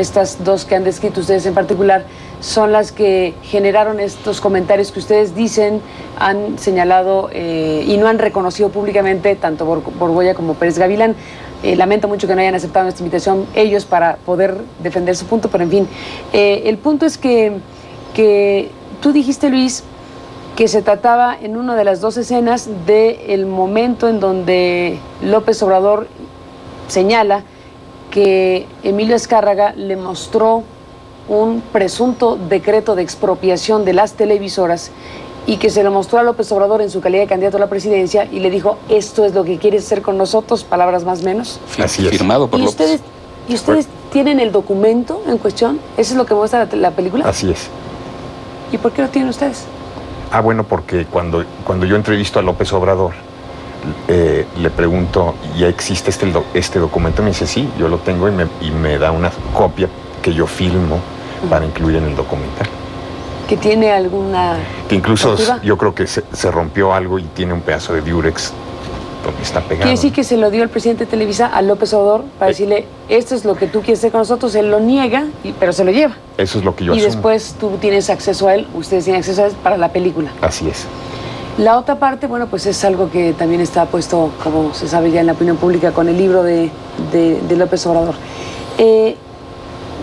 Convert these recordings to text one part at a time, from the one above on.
estas dos que han descrito ustedes en particular, son las que generaron estos comentarios que ustedes dicen, han señalado eh, y no han reconocido públicamente tanto Borgoya como Pérez Gavilán. Eh, lamento mucho que no hayan aceptado esta invitación ellos para poder defender su punto, pero en fin, eh, el punto es que, que tú dijiste, Luis, que se trataba en una de las dos escenas del momento en donde López Obrador señala que Emilio Escárraga le mostró un presunto decreto de expropiación de las televisoras y que se lo mostró a López Obrador en su calidad de candidato a la presidencia y le dijo, esto es lo que quieres hacer con nosotros, palabras más menos. Así Firmado por ¿Y López. Ustedes, ¿Y ustedes tienen el documento en cuestión? ¿Eso es lo que muestra la, película? Así es. ¿Y por qué lo tienen ustedes? Ah, bueno, porque cuando, cuando yo entrevisto a López Obrador, eh, le pregunto, ¿ya existe este, este documento? Me dice, sí, yo lo tengo y me, y me da una copia que yo filmo para incluir en el documental. ¿Que tiene alguna... Que incluso yo creo que se, se, rompió algo y tiene un pedazo de Durex donde está pegado. Quiere decir que se lo dio el presidente de Televisa a López Obrador para decirle, esto es lo que tú quieres hacer con nosotros, él lo niega, pero se lo lleva. Eso es lo que yo Y después tú tienes acceso a él, ustedes tienen acceso a él para la película. Así es. La otra parte, bueno, pues es algo que también está puesto, como se sabe ya en la opinión pública, con el libro de, de, López Obrador. Eh,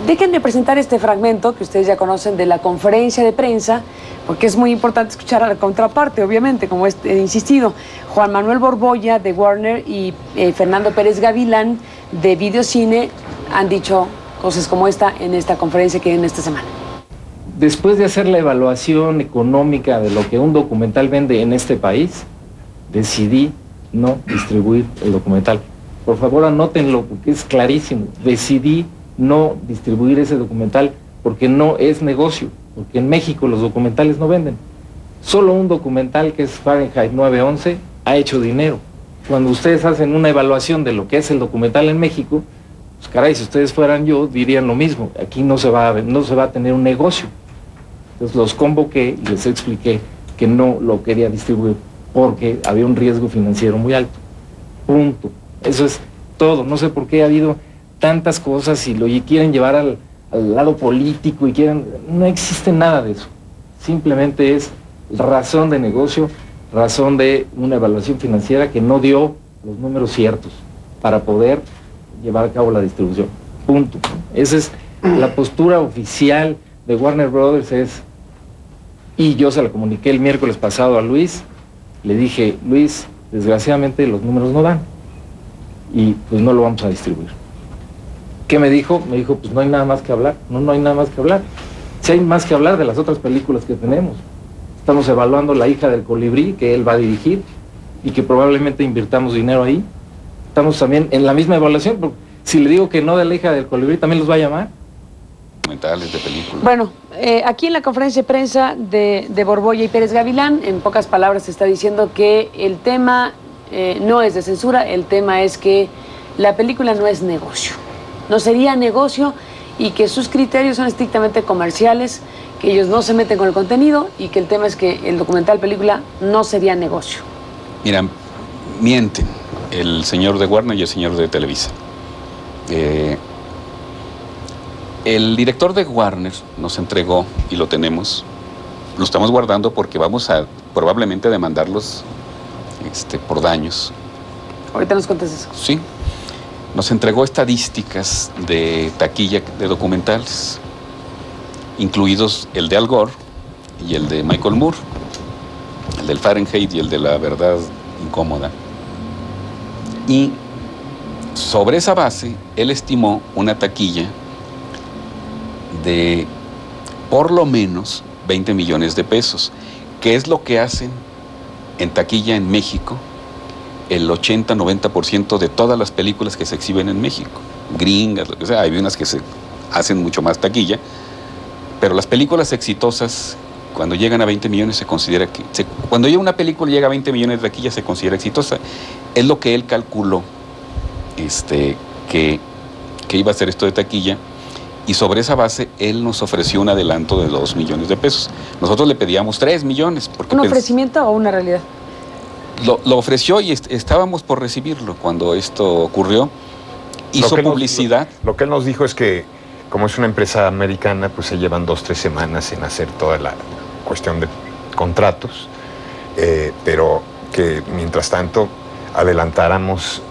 Dejen de presentar este fragmento que ustedes ya conocen de la conferencia de prensa, porque es muy importante escuchar a la contraparte, obviamente, como he insistido. Juan Manuel Borboya de Warner y eh, Fernando Pérez Gavilán de Videocine han dicho cosas como esta en esta conferencia que hay en esta semana. Después de hacer la evaluación económica de lo que un documental vende en este país, decidí no distribuir el documental. Por favor, anótenlo porque es clarísimo. Decidí no distribuir ese documental porque no es negocio, porque en México los documentales no venden. Solo un documental que es Fahrenheit 911 ha hecho dinero. Cuando ustedes hacen una evaluación de lo que es el documental en México, pues caray, si ustedes fueran yo, dirían lo mismo. Aquí no se va a, no se va a tener un negocio. Entonces los convoqué y les expliqué que no lo quería distribuir porque había un riesgo financiero muy alto. Punto. Eso es todo. No sé por qué ha habido tantas cosas y lo quieren llevar al, lado político y quieren... No existe nada de eso. Simplemente es razón de negocio, razón de una evaluación financiera que no dio los números ciertos para poder llevar a cabo la distribución. Punto. Esa es la postura oficial de Warner Brothers es, y yo se la comuniqué el miércoles pasado a Luis, le dije, Luis, desgraciadamente los números no dan y pues no lo vamos a distribuir. ¿Qué me dijo? Me dijo, pues no hay nada más que hablar. No, no hay nada más que hablar. Si hay más que hablar de las otras películas que tenemos. Estamos evaluando La hija del colibrí, que él va a dirigir, y que probablemente invirtamos dinero ahí. Estamos también en la misma evaluación, porque si le digo que no de La hija del colibrí, también los va a llamar. Documentales de películas. Bueno, eh, aquí en la conferencia de prensa de, de, Borbolla y Pérez Gavilán, en pocas palabras se está diciendo que el tema eh, no es de censura, el tema es que la película no es negocio no sería negocio y que sus criterios son estrictamente comerciales, que ellos no se meten con el contenido y que el tema es que el documental película no sería negocio. Mira, mienten el señor de Warner y el señor de Televisa. Eh, el director de Warner nos entregó, y lo tenemos, lo estamos guardando porque vamos a probablemente demandarlos este, por daños. Ahorita nos contas eso. Sí, nos entregó estadísticas de taquilla de documentales, incluidos el de Al Gore y el de Michael Moore, el del Fahrenheit y el de la verdad incómoda. Y sobre esa base, él estimó una taquilla de por lo menos 20 millones de pesos, que es lo que hacen en taquilla en México el 80-90% de todas las películas que se exhiben en México. Gringas, lo que sea, hay unas que se hacen mucho más taquilla, pero las películas exitosas, cuando llegan a 20 millones, se considera que. cuando una película llega a 20 millones de taquilla, se considera exitosa. Es lo que él calculó este, que, que iba a ser esto de taquilla. Y sobre esa base, él nos ofreció un adelanto de 2 millones de pesos. Nosotros le pedíamos 3 millones. Porque ¿Un ofrecimiento o una realidad? lo, ofreció y estábamos por recibirlo cuando esto ocurrió. Hizo publicidad. lo que él nos dijo es que como es una empresa americana, pues se llevan dos, tres semanas en hacer toda la cuestión de contratos, eh, pero que mientras tanto adelantáramos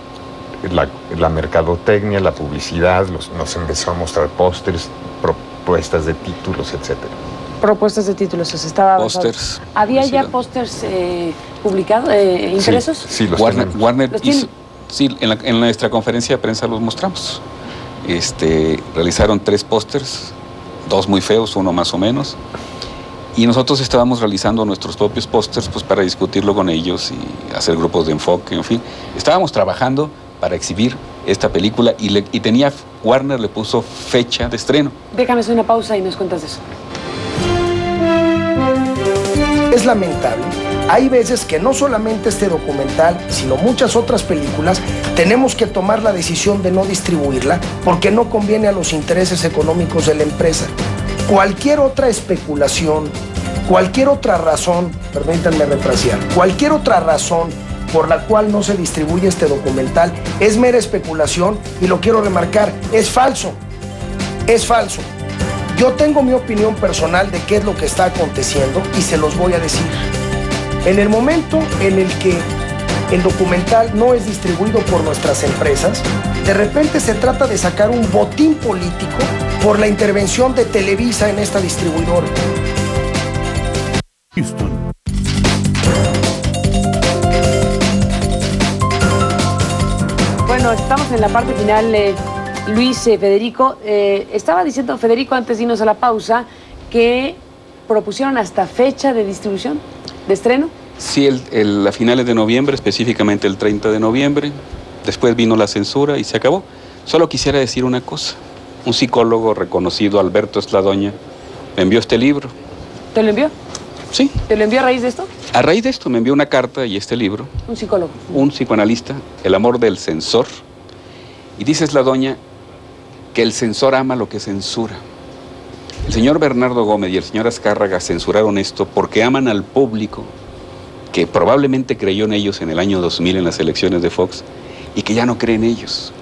la, la mercadotecnia, la publicidad, los- nos empezó a mostrar pósters, propuestas de títulos, etcétera. Propuestas de títulos, o sea, estaba Pósters, ¿Había ya pósters eh, publicados, eh, impresos? Sí, sí, los Warner, tenemos. Warner ¿Los hizo- tienen? sí, en, la- en nuestra conferencia de prensa los mostramos. Este, realizaron tres pósters, dos muy feos, uno más o menos. Y nosotros estábamos realizando nuestros propios pósters pues, para discutirlo con ellos y hacer grupos de enfoque, en fin. Estábamos trabajando para exhibir esta película y, le- y tenía, Warner le puso fecha de estreno. Déjame hacer una pausa y nos cuentas de eso. Es lamentable. Hay veces que no solamente este documental, sino muchas otras películas, tenemos que tomar la decisión de no distribuirla porque no conviene a los intereses económicos de la empresa. Cualquier otra especulación, cualquier otra razón, permítanme refrasear, cualquier otra razón por la cual no se distribuye este documental es mera especulación y lo quiero remarcar, es falso. Es falso. Yo tengo mi opinión personal de qué es lo que está aconteciendo y se los voy a decir. En el momento en el que el documental no es distribuido por nuestras empresas, de repente se trata de sacar un botín político por la intervención de Televisa en esta distribuidora. Houston. Bueno, estamos en la parte final. eh, Luis, eh, Federico, eh, estaba diciendo Federico antes de irnos a la pausa que propusieron hasta fecha de distribución, de estreno. Sí, el, el- a finales de noviembre, específicamente el 30 de noviembre. Después vino la censura y se acabó. Solo quisiera decir una cosa. Un psicólogo reconocido, Alberto Esladoña, me envió este libro. ¿Te lo envió? Sí, ¿Te lo envió a raíz de esto? A raíz de esto me envió una carta y este libro, Un psicólogo. un psicoanalista, El amor del censor. Y dice Esladoña que el censor ama lo que censura. El señor Bernardo Gómez y el señor Azcárraga censuraron esto porque aman al público que probablemente creyó en ellos en el año 2000 en las elecciones de Fox y que ya no cree en ellos.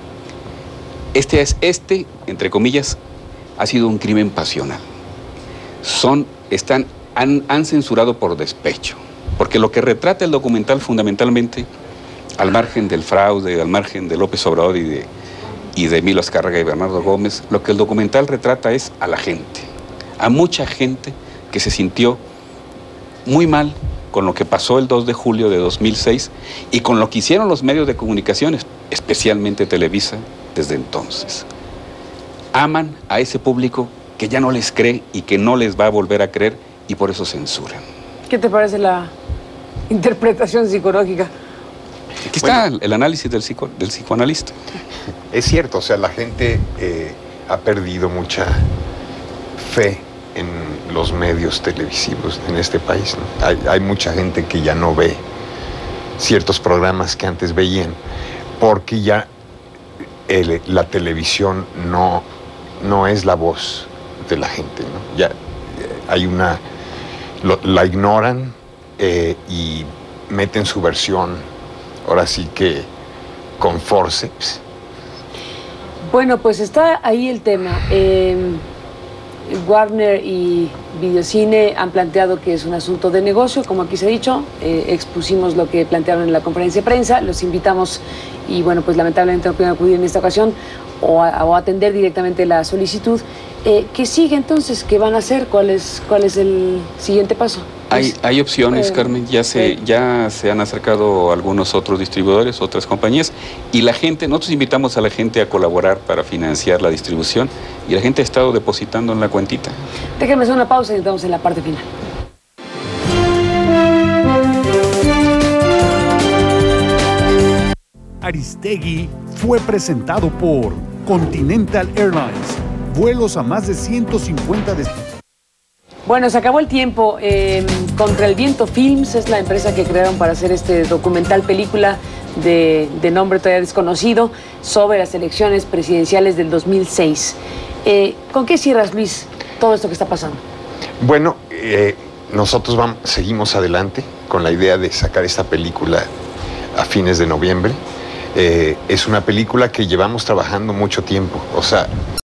Este es este, entre comillas, ha sido un crimen pasional. Son, están, han, han censurado por despecho, porque lo que retrata el documental fundamentalmente, al margen del fraude, al margen de López Obrador y de, y de Emilio Azcárraga y Bernardo Gómez, lo que el documental retrata es a la gente, a mucha gente que se sintió muy mal con lo que pasó el 2 de julio de 2006 y con lo que hicieron los medios de comunicación, especialmente Televisa, desde entonces. Aman a ese público que ya no les cree y que no les va a volver a creer y por eso censuran. ¿Qué te parece la interpretación psicológica? Aquí está el análisis del, psico- del psicoanalista. Es cierto, o sea, la gente eh, ha perdido mucha fe en los medios televisivos en este país. ¿no? Hay, hay mucha gente que ya no ve ciertos programas que antes veían, porque ya el- la televisión no, no es la voz de la gente. ¿no? Ya eh, hay una... lo- la ignoran eh, y meten su versión, ahora sí que con forceps. Bueno, pues está ahí el tema. Eh, Warner y Videocine han planteado que es un asunto de negocio, como aquí se ha dicho. Eh, expusimos lo que plantearon en la conferencia de prensa. Los invitamos y, bueno, pues lamentablemente no pudieron acudir en esta ocasión o, a- o atender directamente la solicitud. Eh, ¿Qué sigue entonces? ¿Qué van a hacer? ¿Cuál es, cuál es el siguiente paso? Hay, Pues, hay opciones, eh, Carmen. Ya se, eh. ya se han acercado algunos otros distribuidores, otras compañías. Y la gente, nosotros invitamos a la gente a colaborar para financiar la distribución. Y la gente ha estado depositando en la cuentita. Déjenme hacer una pausa y estamos en la parte final. Aristegui fue presentado por Continental Airlines. Vuelos a más de 150 destinos. Bueno, se acabó el tiempo. Eh, Contra el Viento Films es la empresa que crearon para hacer este documental película de, de nombre todavía desconocido sobre las elecciones presidenciales del 2006. Eh, ¿Con qué cierras, Luis, todo esto que está pasando? Bueno, eh, nosotros vamos, seguimos adelante con la idea de sacar esta película a fines de noviembre. Eh, es una película que llevamos trabajando mucho tiempo. O sea,